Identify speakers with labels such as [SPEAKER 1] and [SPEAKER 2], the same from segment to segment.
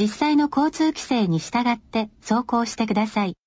[SPEAKER 1] 実際の交通規制に従って走行してください。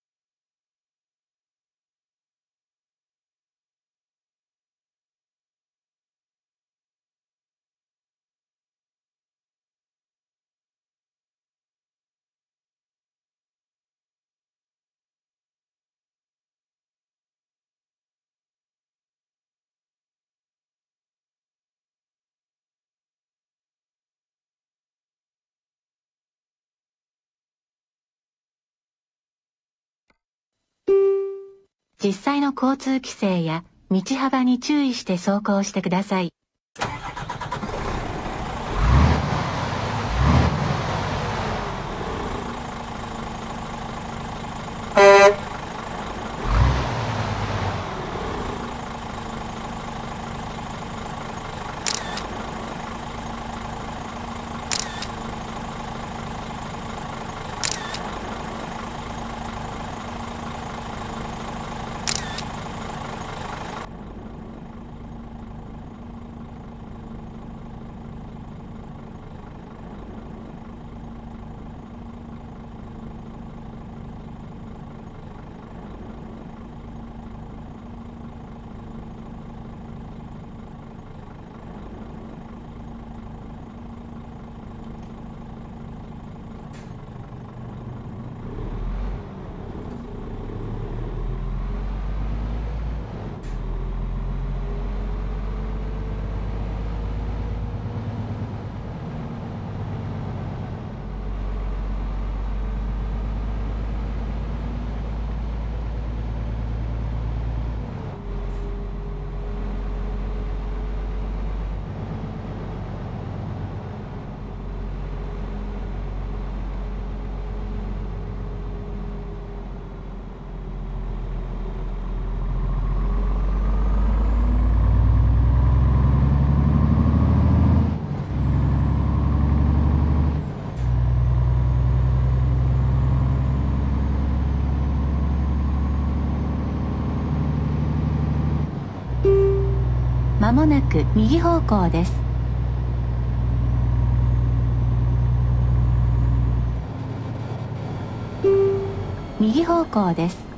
[SPEAKER 1] 実際の交通規制や道幅に注意して走行してください。まもなく右方向です。右方向です。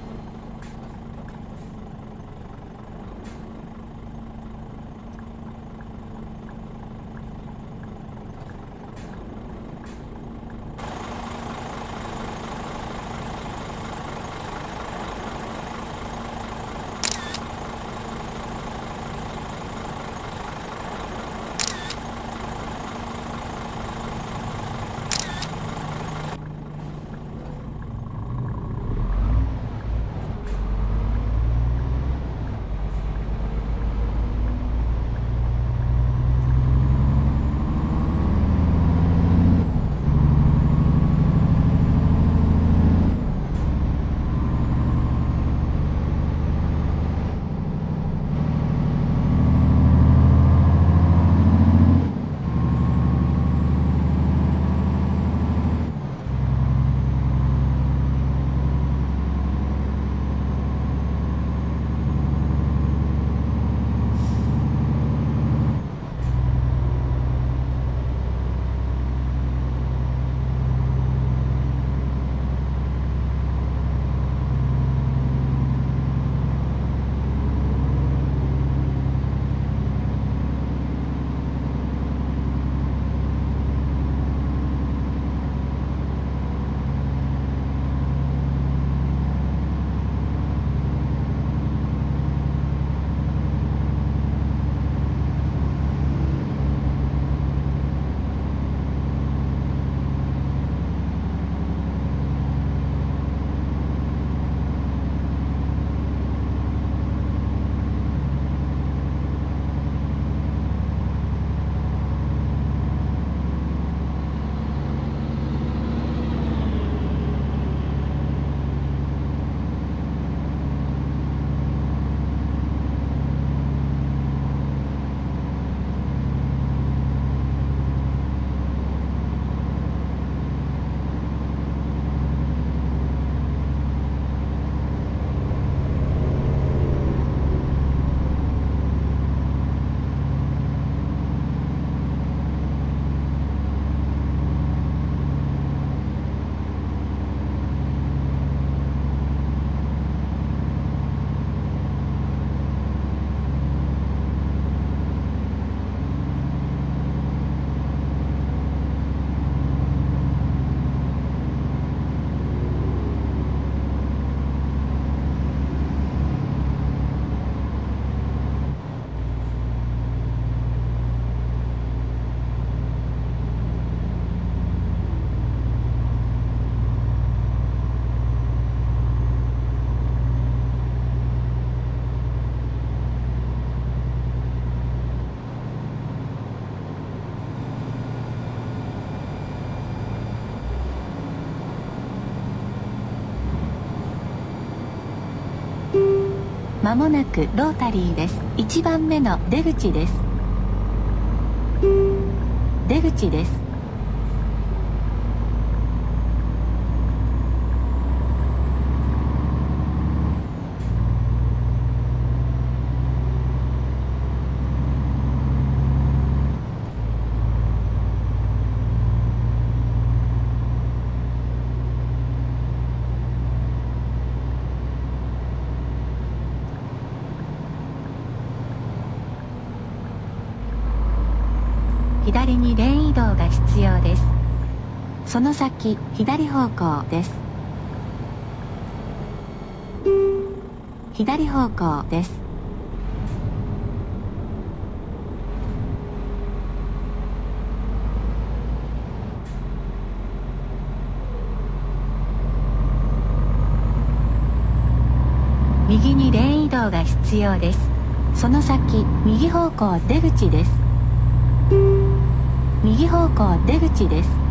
[SPEAKER 1] まもなくロータリーです。1番目の出口です。出口です左にレーン移動が必要ですその先左方向です。左方向です。右にレーン移動が必要です。その先右方向出口です。右方向出口です。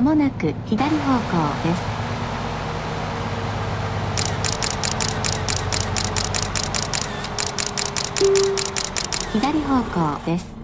[SPEAKER 1] まもなく左方向です。左方向です。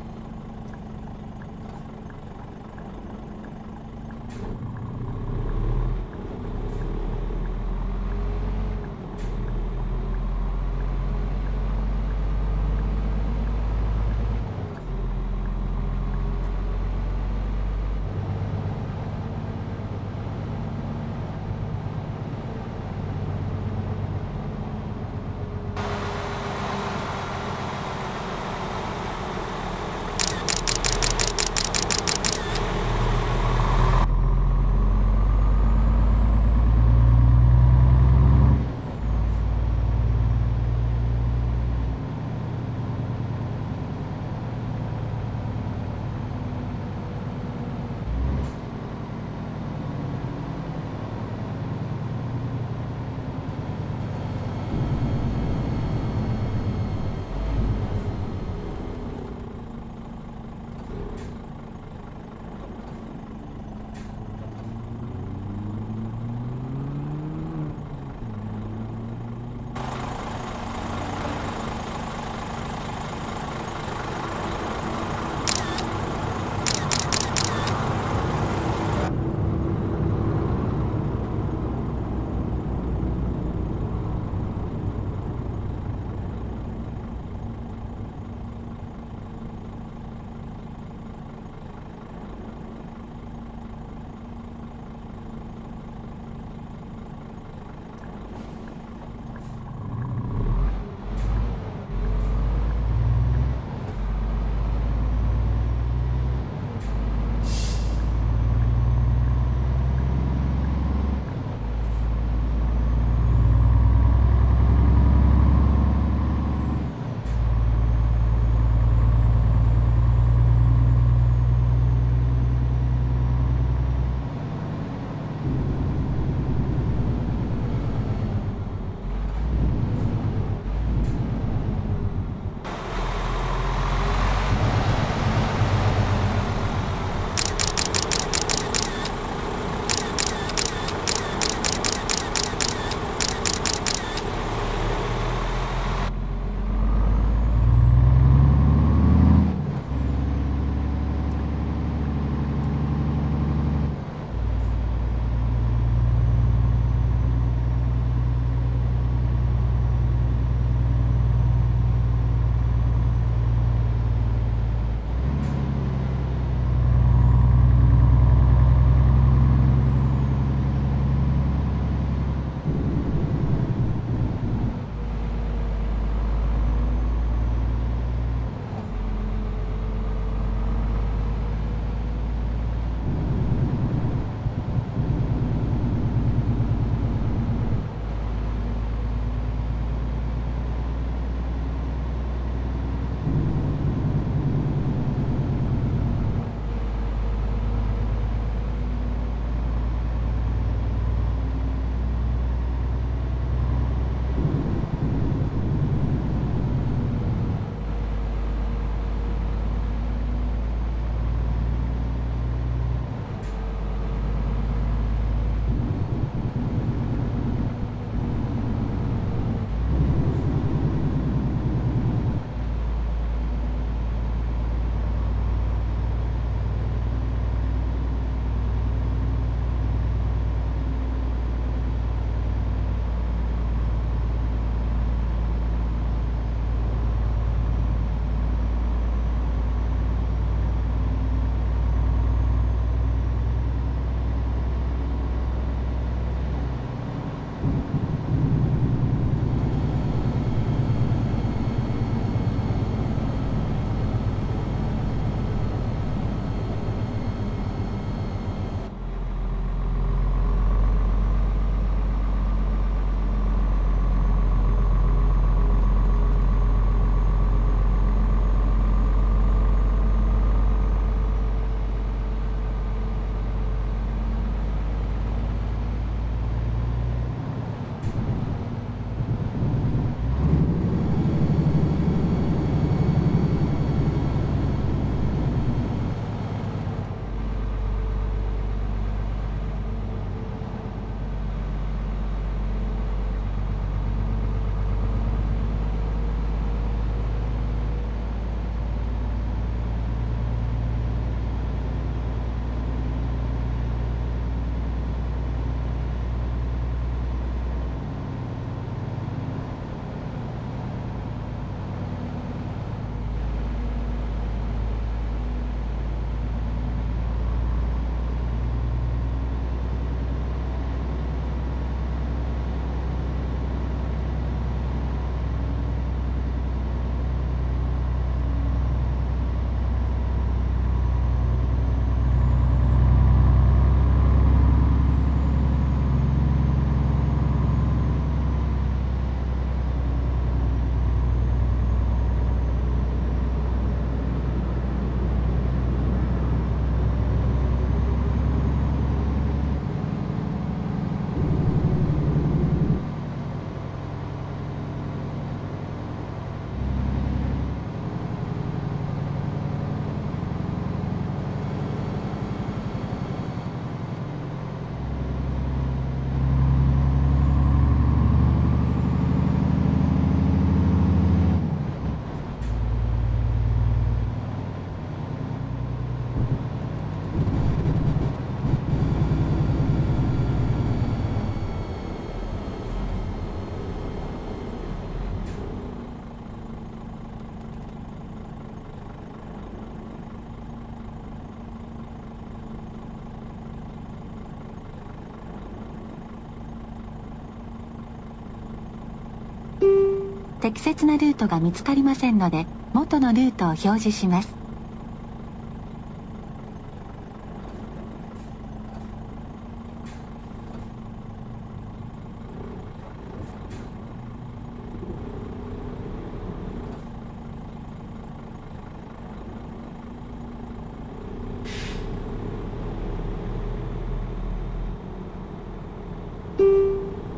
[SPEAKER 1] 適切なルートが見つかりませんので元のルートを表示します。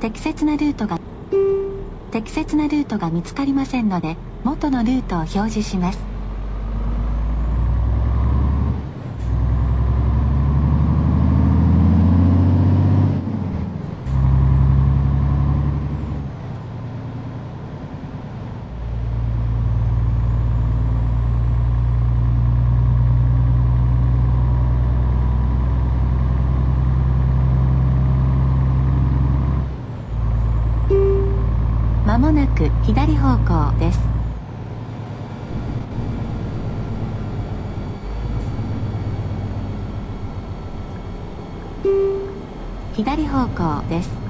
[SPEAKER 1] 適切なルートが見つかりませんので元のルートを表示しますまもなく左方向です。左方向です。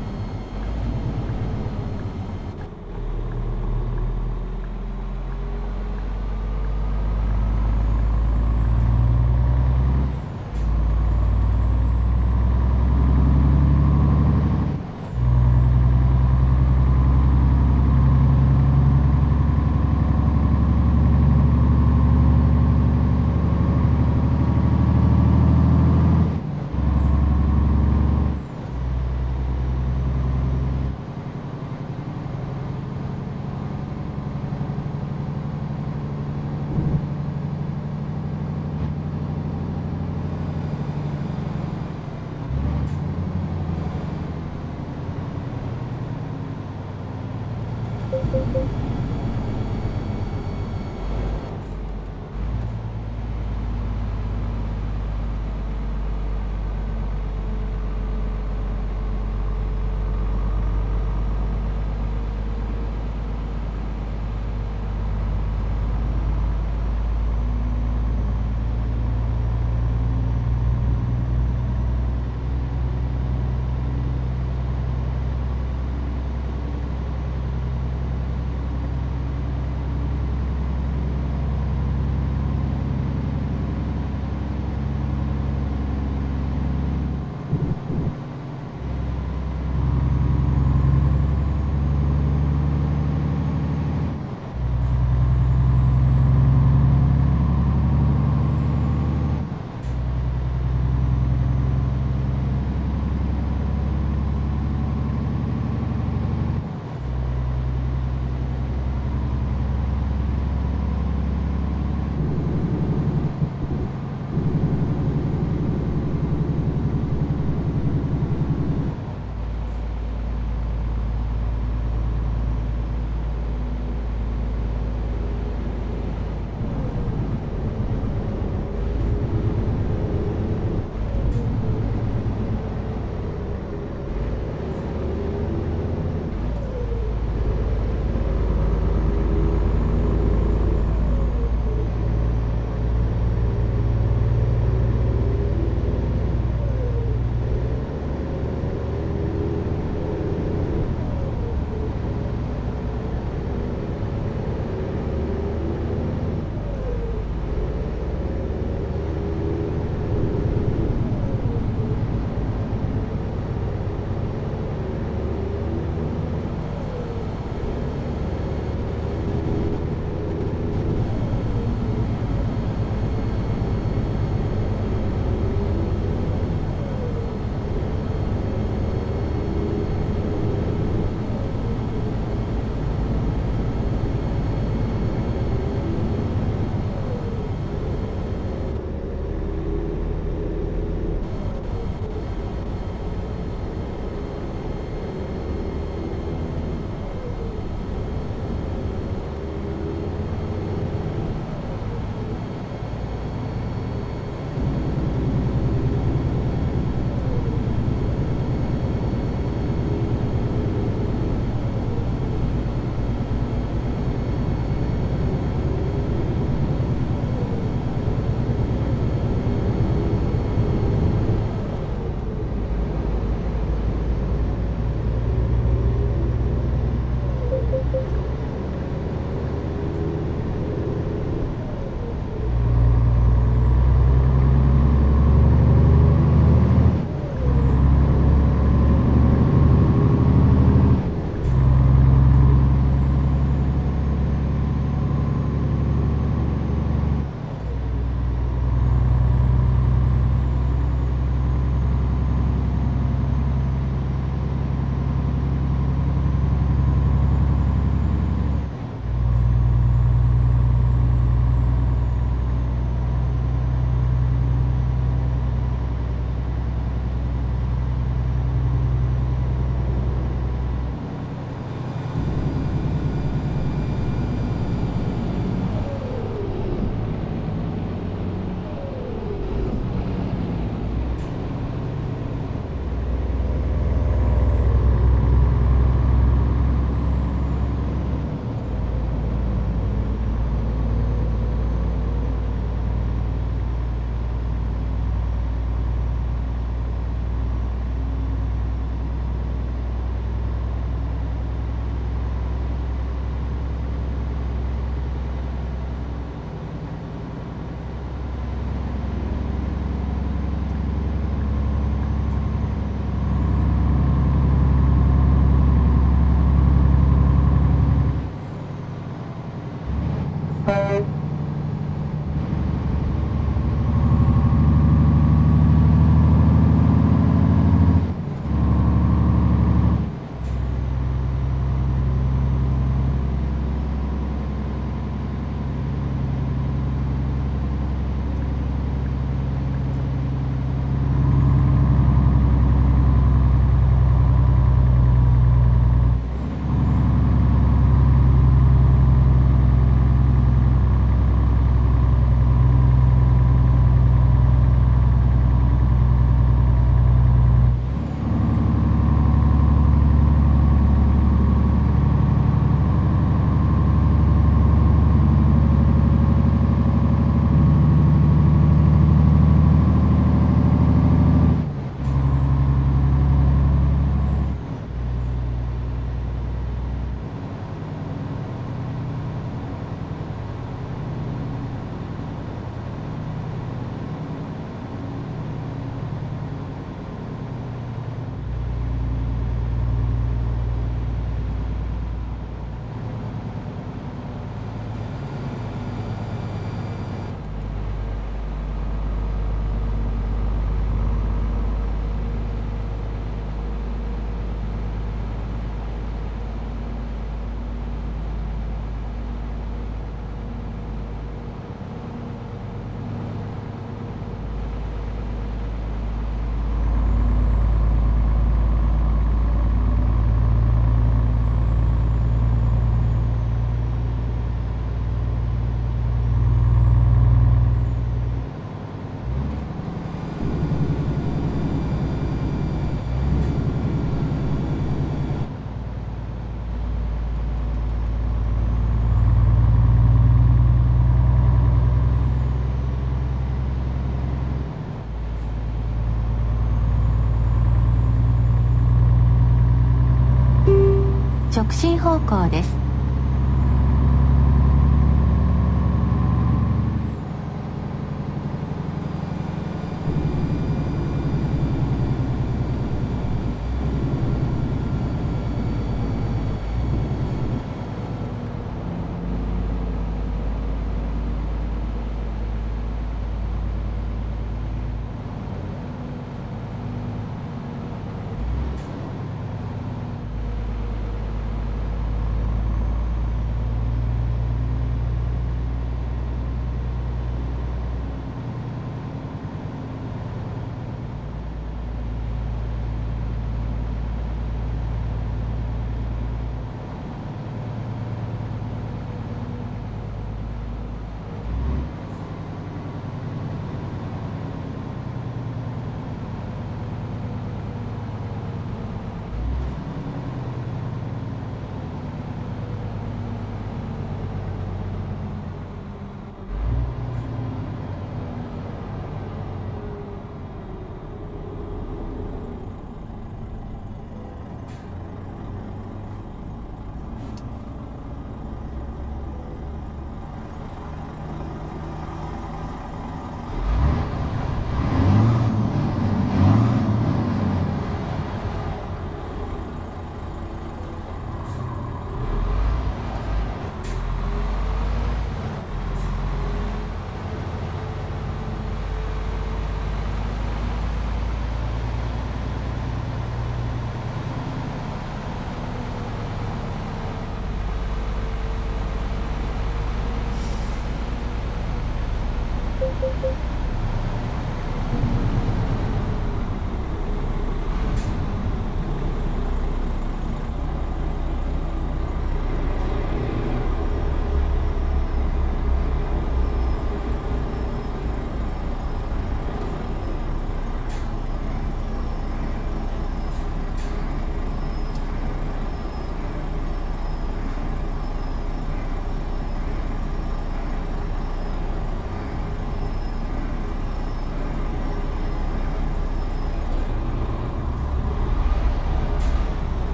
[SPEAKER 1] 進方向です。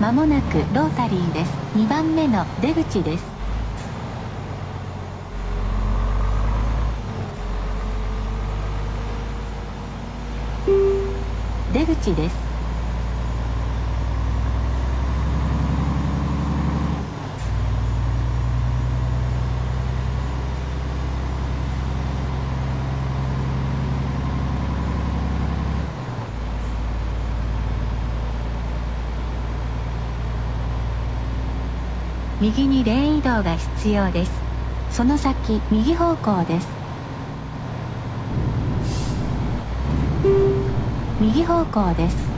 [SPEAKER 1] まもなくロータリーです。2番目の出口です。出口です。右にレーン移動が必要です。その先右方向です。右方向です。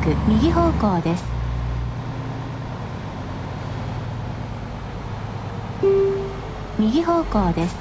[SPEAKER 1] く右方向です。右方向です。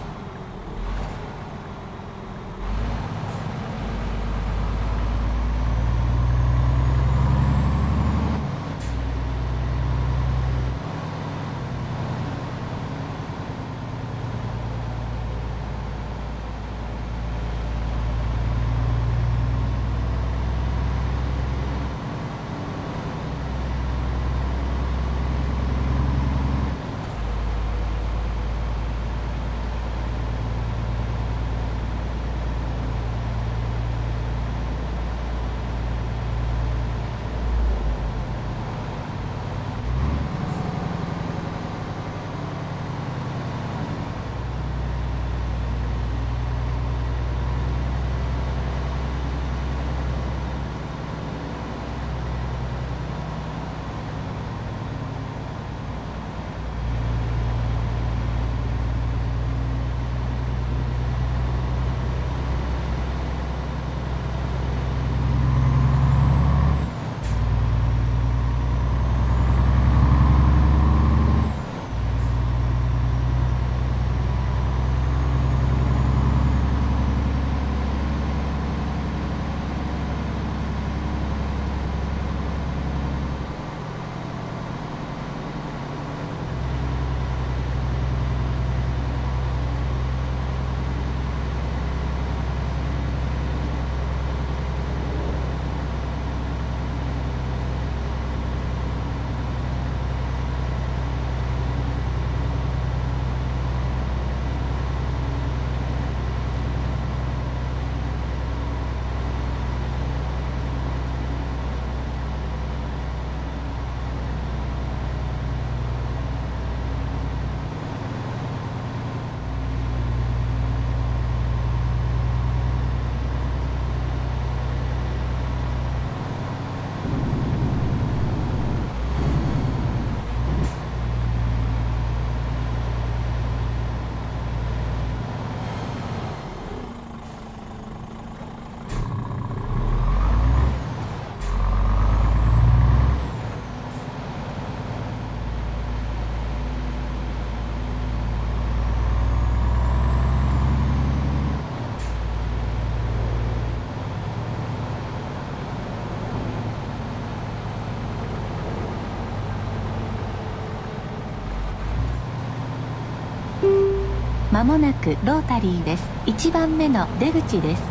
[SPEAKER 1] まもなくロータリーです。1番目の出口です。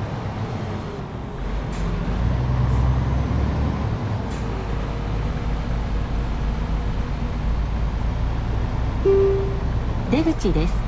[SPEAKER 1] 出口です。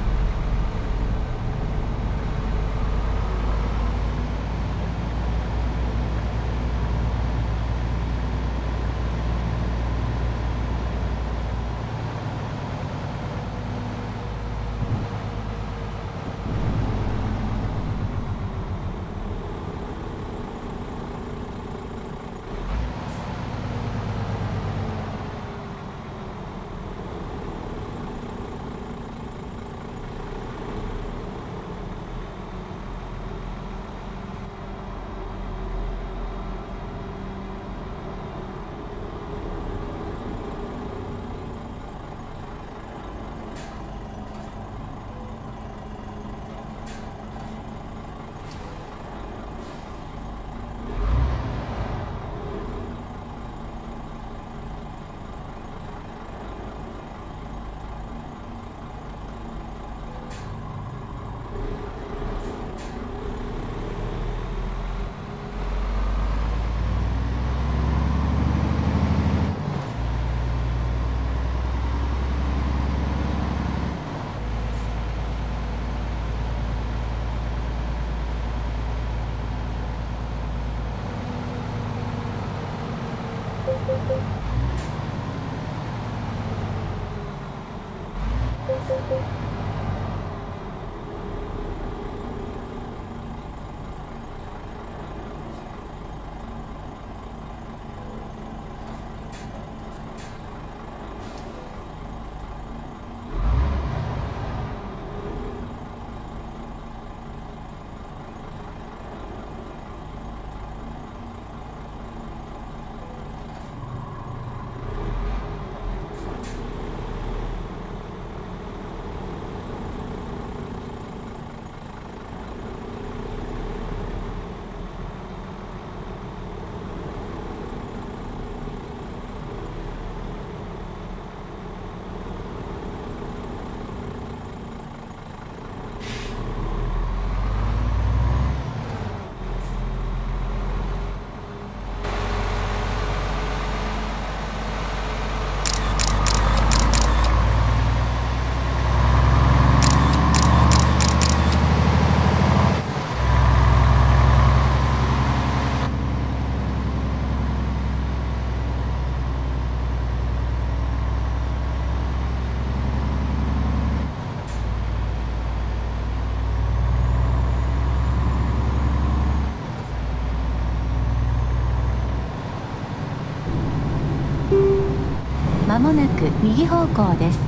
[SPEAKER 1] もなく右方向です。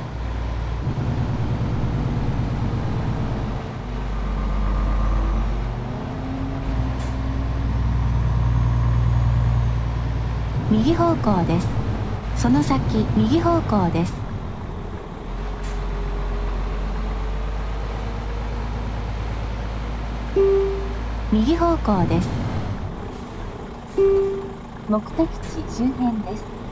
[SPEAKER 1] 右方向です。その先右方向です。右方向です。目的地周辺です。